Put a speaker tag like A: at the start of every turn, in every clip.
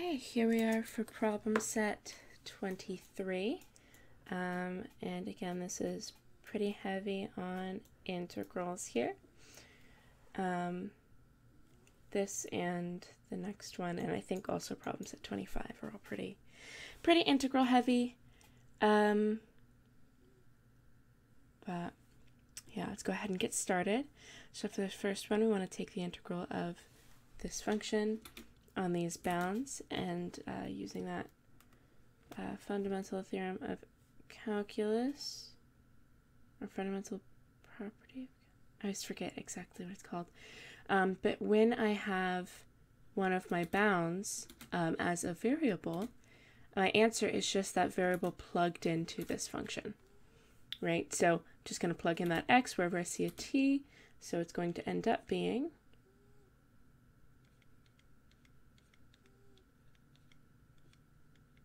A: Okay, here we are for problem set 23. Um, and again, this is pretty heavy on integrals here. Um, this and the next one, and I think also problem set 25 are all pretty, pretty integral heavy. Um, but yeah, let's go ahead and get started. So for the first one, we want to take the integral of this function on these bounds and uh, using that uh, fundamental theorem of calculus or fundamental property. I always forget exactly what it's called. Um, but when I have one of my bounds um, as a variable, my answer is just that variable plugged into this function, right? So I'm just going to plug in that x wherever I see a t. So it's going to end up being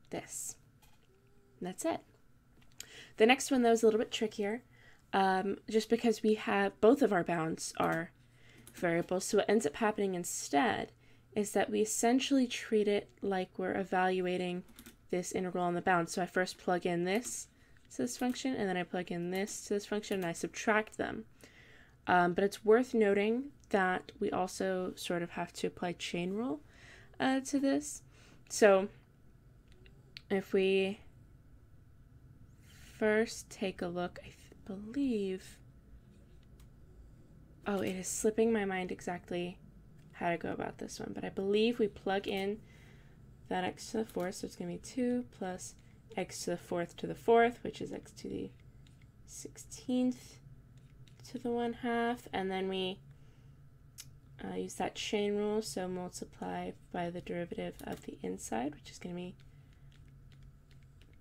A: this. And that's it. The next one, though, is a little bit trickier, um, just because we have both of our bounds are variables. So what ends up happening instead is that we essentially treat it like we're evaluating this integral on the bound. So I first plug in this to this function, and then I plug in this to this function, and I subtract them. Um, but it's worth noting that we also sort of have to apply chain rule uh, to this. So if we first take a look, I believe. Oh, it is slipping my mind exactly how to go about this one, but I believe we plug in that x to the fourth, so it's going to be 2 plus x to the fourth to the fourth, which is x to the 16th to the 1 half, and then we uh, use that chain rule, so multiply by the derivative of the inside, which is going to be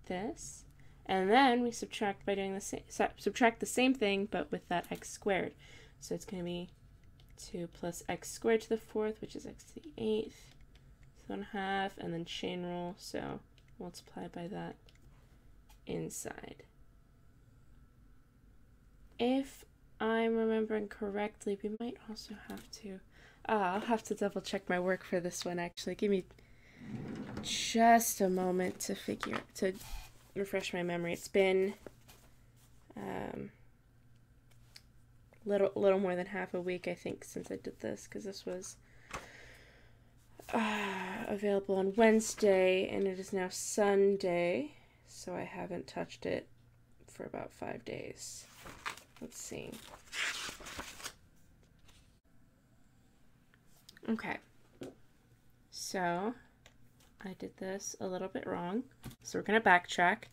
A: this. And then we subtract by doing the same, subtract the same thing, but with that x squared. So it's going to be 2 plus x squared to the fourth, which is x to the eighth, so one half, and then chain rule, so multiply by that inside. If I'm remembering correctly, we might also have to, uh, I'll have to double check my work for this one actually. Give me just a moment to figure to refresh my memory. It's been um, little little more than half a week, I think, since I did this because this was uh, available on Wednesday and it is now Sunday, so I haven't touched it for about five days. Let's see. Okay. So I did this a little bit wrong. So we're going to backtrack.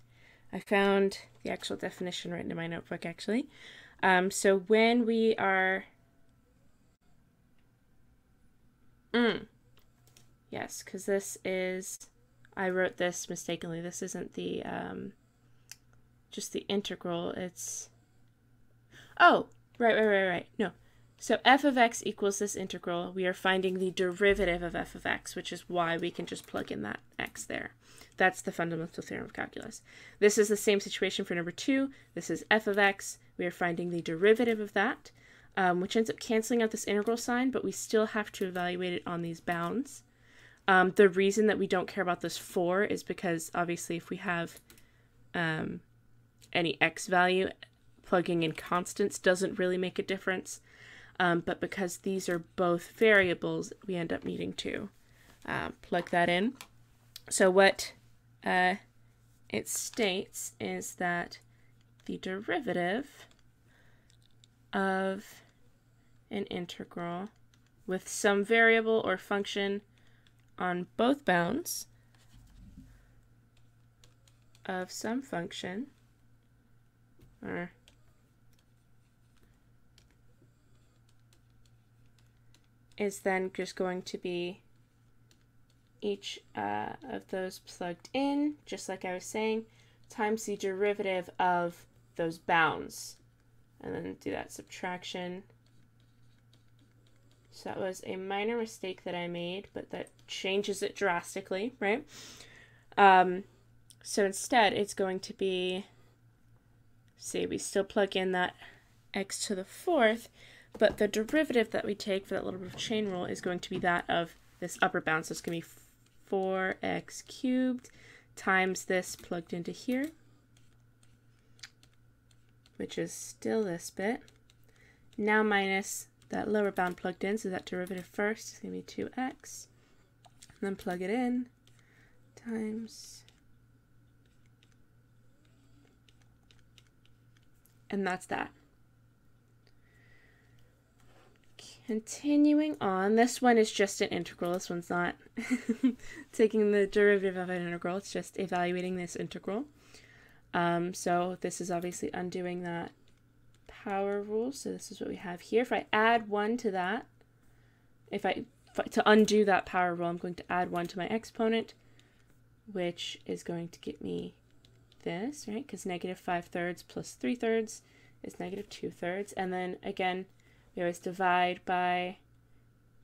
A: I found the actual definition written in my notebook, actually. Um, so when we are... Mm. Yes, because this is... I wrote this mistakenly. This isn't the... Um, just the integral. It's... Oh, right, right, right, right. No, so f of x equals this integral. We are finding the derivative of f of x, which is why we can just plug in that x there. That's the fundamental theorem of calculus. This is the same situation for number two. This is f of x. We are finding the derivative of that, um, which ends up canceling out this integral sign, but we still have to evaluate it on these bounds. Um, the reason that we don't care about this 4 is because obviously if we have um, any x value, plugging in constants doesn't really make a difference. Um, but because these are both variables, we end up needing to uh, plug that in. So what uh, it states is that the derivative of an integral with some variable or function on both bounds of some function or is then just going to be each uh, of those plugged in, just like I was saying, times the derivative of those bounds. And then do that subtraction. So that was a minor mistake that I made, but that changes it drastically, right? Um, so instead, it's going to be, say we still plug in that x to the fourth, but the derivative that we take for that little bit of chain rule is going to be that of this upper bound. So it's going to be 4x cubed times this plugged into here, which is still this bit. Now minus that lower bound plugged in, so that derivative first is going to be 2x. And then plug it in times. And that's that. Continuing on, this one is just an integral. This one's not taking the derivative of an integral. It's just evaluating this integral. Um, so this is obviously undoing that power rule. So this is what we have here. If I add 1 to that, if I to undo that power rule, I'm going to add 1 to my exponent, which is going to get me this, right? Because negative 5 thirds plus 3 thirds is negative 2 thirds. And then again, we always divide by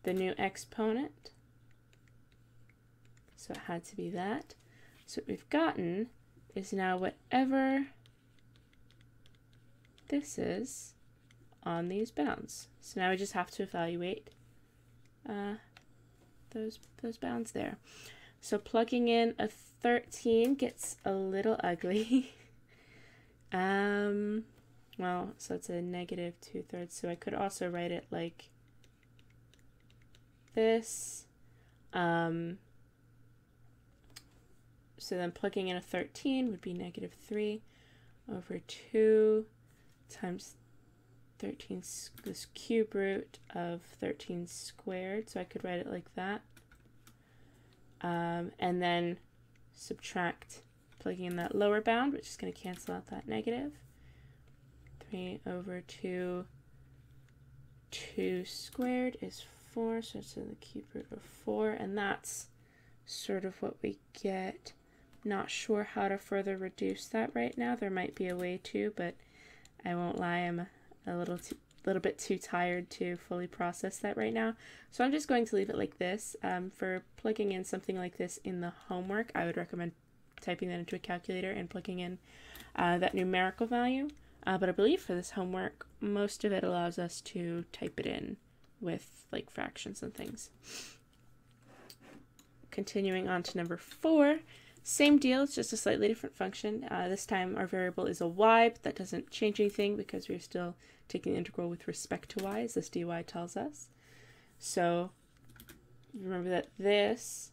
A: the new exponent. So it had to be that. So what we've gotten is now whatever this is on these bounds. So now we just have to evaluate uh, those, those bounds there. So plugging in a 13 gets a little ugly. um, well, so it's a negative 2 thirds. So I could also write it like this. Um, so then plugging in a 13 would be negative 3 over 2 times 13, this cube root of 13 squared. So I could write it like that. Um, and then subtract, plugging in that lower bound, which is going to cancel out that negative. 3 over 2, 2 squared is 4, so it's in the cube root of 4, and that's sort of what we get. Not sure how to further reduce that right now. There might be a way to, but I won't lie, I'm a little too, little bit too tired to fully process that right now. So I'm just going to leave it like this. Um, for plugging in something like this in the homework, I would recommend typing that into a calculator and plugging in uh, that numerical value. Uh, but I believe for this homework, most of it allows us to type it in with like fractions and things. Continuing on to number four, same deal, it's just a slightly different function. Uh, this time our variable is a y, but that doesn't change anything because we're still taking the integral with respect to y, as this dy tells us. So remember that this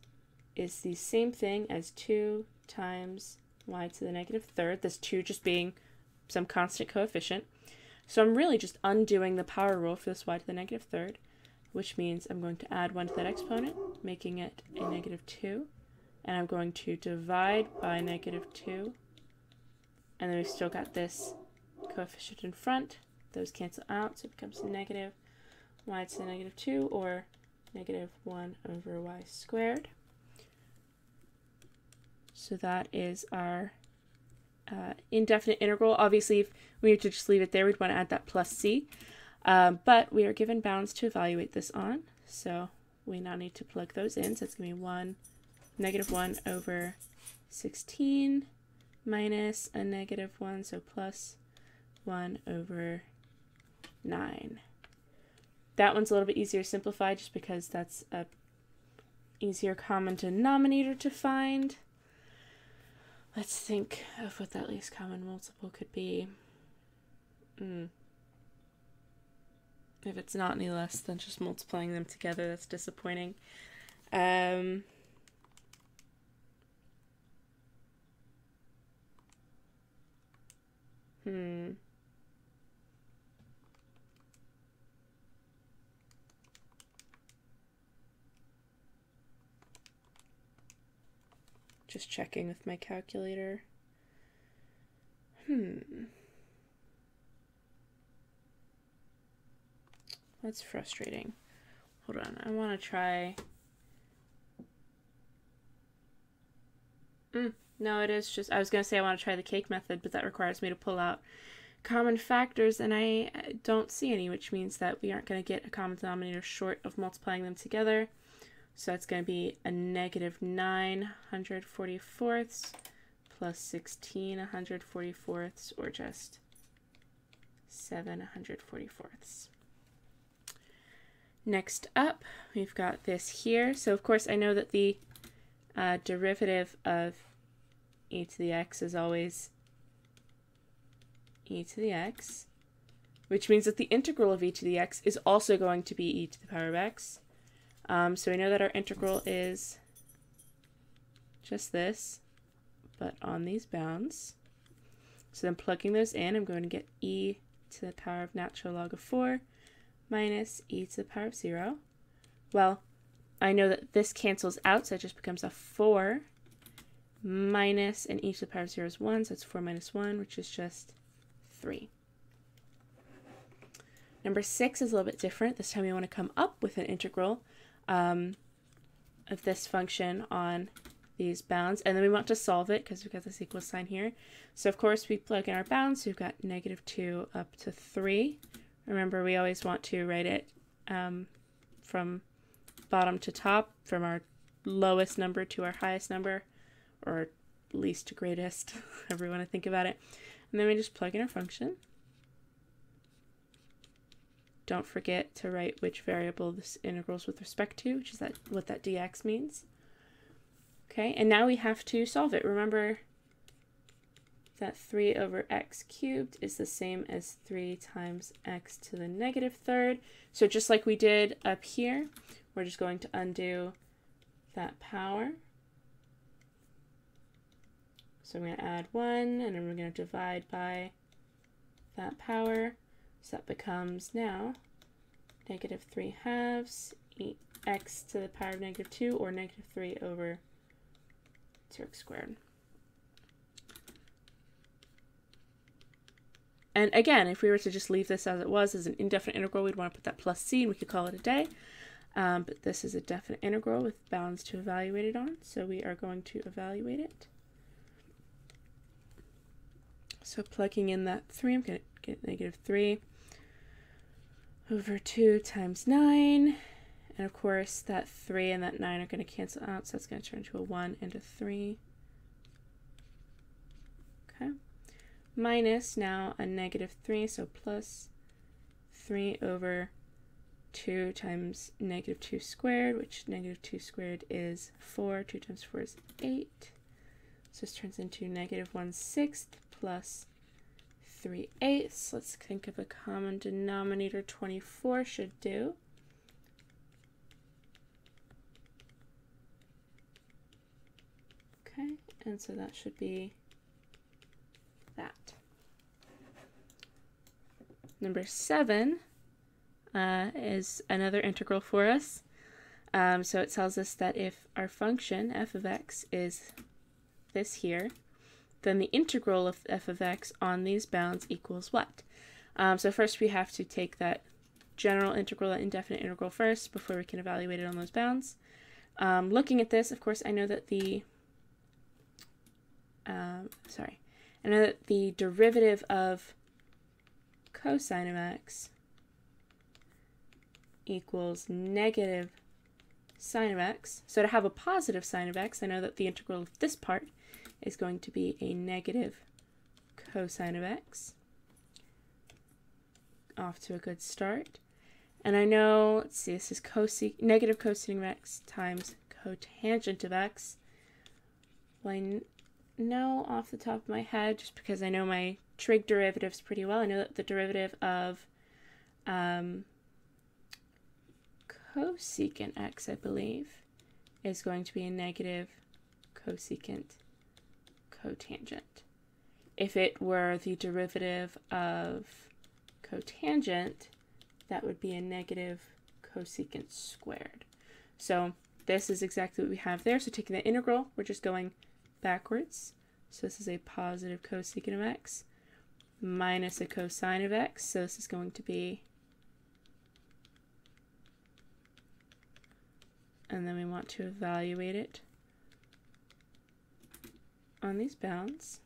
A: is the same thing as 2 times y to the negative third, this 2 just being some constant coefficient. So I'm really just undoing the power rule for this y to the negative third, which means I'm going to add 1 to that exponent, making it a negative 2. And I'm going to divide by negative 2. And then we've still got this coefficient in front. Those cancel out, so it becomes negative y to the negative 2, or negative 1 over y squared. So that is our uh, indefinite integral. Obviously, if we were to just leave it there, we'd want to add that plus c. Um, but we are given bounds to evaluate this on, so we now need to plug those in. So it's going to be 1, negative 1 over 16 minus a negative 1, so plus 1 over 9. That one's a little bit easier to simplify just because that's a easier common denominator to find. Let's think of what that least common multiple could be. Mm. If it's not any less than just multiplying them together, that's disappointing. Um, hmm. Just checking with my calculator. Hmm. That's frustrating. Hold on, I want to try. Mm, no, it is just, I was going to say I want to try the cake method, but that requires me to pull out common factors, and I don't see any, which means that we aren't going to get a common denominator short of multiplying them together. So that's going to be a negative 9 144ths plus 16 144ths, or just 7 144ths. Next up, we've got this here. So of course I know that the uh, derivative of e to the x is always e to the x, which means that the integral of e to the x is also going to be e to the power of x. Um, so we know that our integral is just this, but on these bounds. So then plugging those in, I'm going to get e to the power of natural log of 4 minus e to the power of 0. Well, I know that this cancels out, so it just becomes a 4 minus, and e to the power of 0 is 1, so it's 4 minus 1, which is just 3. Number 6 is a little bit different. This time we want to come up with an integral um, of this function on these bounds, and then we want to solve it because we've got this equal sign here. So of course we plug in our bounds, we've got negative 2 up to 3. Remember we always want to write it um, from bottom to top, from our lowest number to our highest number, or least to greatest, however you want to think about it. And then we just plug in our function. Don't forget to write which variable this integrals with respect to, which is that what that dx means. Okay, and now we have to solve it. Remember that 3 over x cubed is the same as 3 times x to the negative third. So just like we did up here, we're just going to undo that power. So I'm going to add 1, and then we're going to divide by that power. So that becomes now negative 3 halves x to the power of negative 2, or negative 3 over 2x squared. And again, if we were to just leave this as it was as an indefinite integral, we'd want to put that plus c and we could call it a day. Um, but this is a definite integral with bounds to evaluate it on, so we are going to evaluate it. So plugging in that 3, I'm going to get negative 3 over 2 times 9. And of course, that 3 and that 9 are going to cancel out, so that's going to turn into a 1 and a 3. Okay. Minus now a negative 3, so plus 3 over 2 times negative 2 squared, which negative 2 squared is 4. 2 times 4 is 8. So this turns into negative 1 sixth plus 3 eighths. Let's think of a common denominator. 24 should do. Okay, and so that should be that. Number seven uh, is another integral for us. Um, so it tells us that if our function f of x is this here, then the integral of f of x on these bounds equals what? Um, so first we have to take that general integral, that indefinite integral first before we can evaluate it on those bounds. Um, looking at this, of course, I know that the um, sorry, I know that the derivative of cosine of x equals negative sine of x. So to have a positive sine of x, I know that the integral of this part is going to be a negative cosine of x. Off to a good start. And I know, let's see, this is cosec negative cosine of x times cotangent of x. Well, I know off the top of my head, just because I know my trig derivatives pretty well. I know that the derivative of um, cosecant x, I believe, is going to be a negative cosecant cotangent. If it were the derivative of cotangent, that would be a negative cosecant squared. So this is exactly what we have there. So taking the integral, we're just going backwards. So this is a positive cosecant of x minus a cosine of x. So this is going to be, and then we want to evaluate it on these bounds.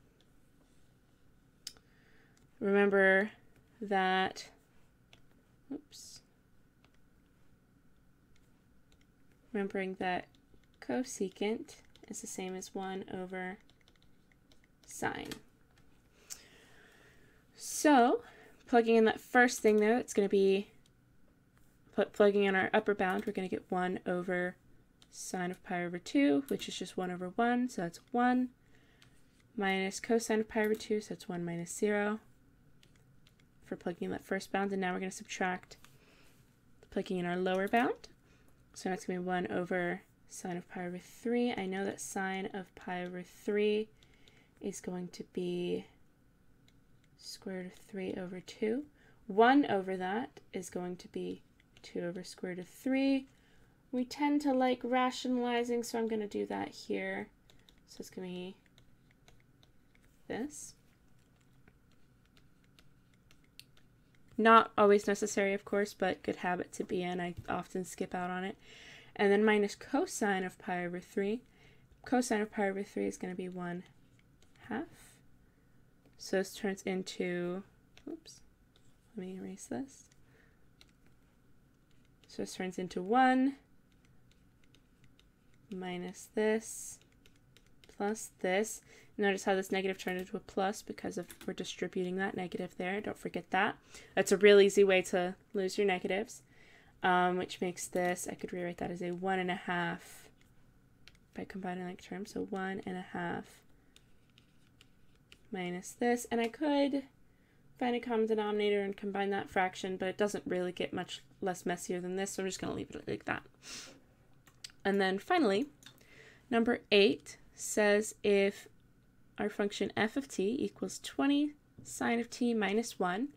A: Remember that, oops, remembering that cosecant is the same as 1 over sine. So, plugging in that first thing though, it's going to be, plugging in our upper bound, we're going to get 1 over sine of pi over 2, which is just 1 over 1, so that's 1, minus cosine of pi over 2, so that's 1 minus 0 for plugging in that first bound. And now we're going to subtract plugging in our lower bound. So that's going to be 1 over sine of pi over 3. I know that sine of pi over 3 is going to be square root of 3 over 2. 1 over that is going to be 2 over square root of 3. We tend to like rationalizing, so I'm going to do that here. So it's going to be this. Not always necessary, of course, but good habit to be in. I often skip out on it. And then minus cosine of pi over 3. Cosine of pi over 3 is going to be 1 half. So this turns into, oops, let me erase this. So this turns into 1 minus this plus this. Notice how this negative turned into a plus because of we're distributing that negative there. Don't forget that. That's a real easy way to lose your negatives, um, which makes this, I could rewrite that as a 1 and a half by combining like terms. So 1 and a half minus this. And I could find a common denominator and combine that fraction, but it doesn't really get much less messier than this, so I'm just going to leave it like that. And then finally, number 8 says if our function f of t equals 20 sine of t minus 1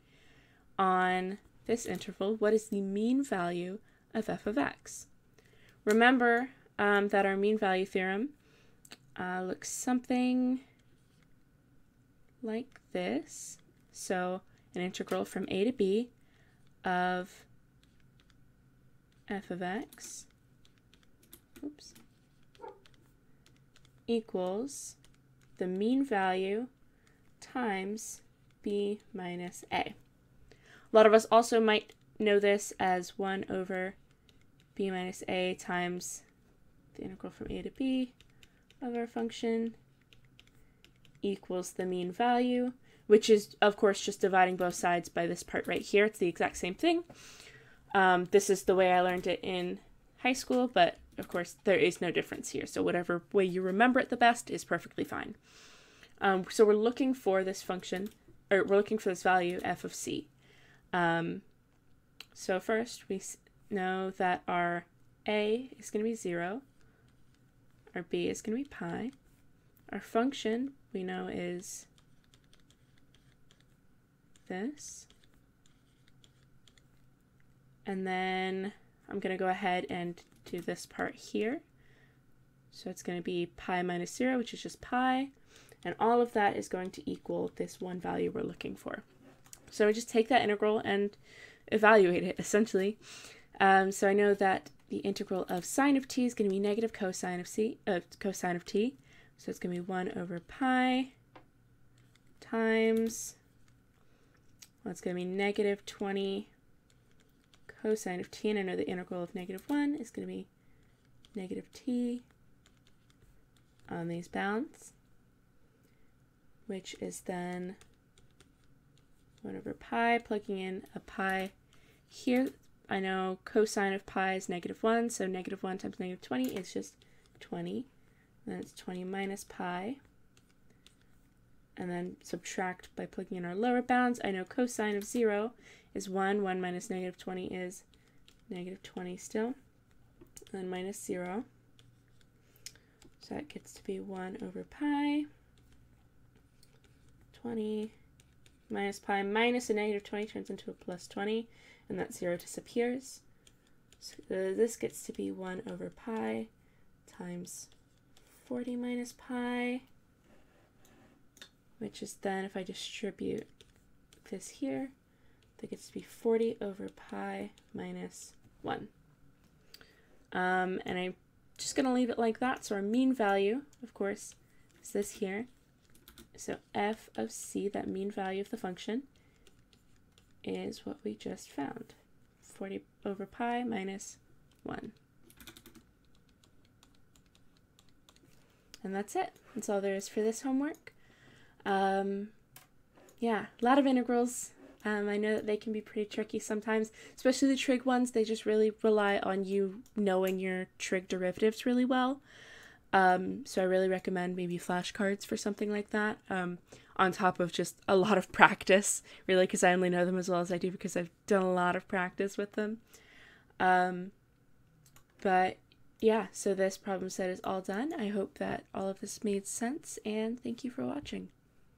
A: on this interval, what is the mean value of f of x? Remember um, that our mean value theorem uh, looks something like this. So an integral from a to b of f of x oops, equals the mean value times b minus a. A lot of us also might know this as 1 over b minus a times the integral from a to b of our function equals the mean value, which is, of course, just dividing both sides by this part right here. It's the exact same thing. Um, this is the way I learned it in high school, but of course, there is no difference here. So whatever way you remember it the best is perfectly fine. Um, so we're looking for this function, or we're looking for this value, f of c. Um, so first, we know that our a is going to be 0, our b is going to be pi, our function we know is this. And then I'm going to go ahead and do this part here. So it's going to be pi minus 0, which is just pi. And all of that is going to equal this one value we're looking for. So I just take that integral and evaluate it, essentially. Um, so I know that the integral of sine of t is going to be negative cosine of c, uh, cosine of t. So it's going to be 1 over pi times, well, it's going to be negative 20 cosine of t, and I know the integral of negative 1 is going to be negative t on these bounds, which is then 1 over pi, plugging in a pi here. I know cosine of pi is negative 1, so negative 1 times negative 20 is just 20. Then it's 20 minus pi. And then subtract by plugging in our lower bounds. I know cosine of 0 is 1. 1 minus negative 20 is negative 20 still. And minus 0. So that gets to be 1 over pi. 20 minus pi minus a negative 20 turns into a plus 20. And that 0 disappears. So uh, this gets to be 1 over pi times 40 minus pi, which is then, if I distribute this here, that gets to be 40 over pi minus 1. Um, and I'm just going to leave it like that. So our mean value, of course, is this here. So f of c, that mean value of the function, is what we just found. 40 over pi minus 1. And that's it. That's all there is for this homework. Um, yeah, a lot of integrals. Um, I know that they can be pretty tricky sometimes, especially the trig ones. They just really rely on you knowing your trig derivatives really well. Um, so I really recommend maybe flashcards for something like that. Um, on top of just a lot of practice, really, because I only know them as well as I do because I've done a lot of practice with them. Um, but yeah, so this problem set is all done. I hope that all of this made sense, and thank you for watching.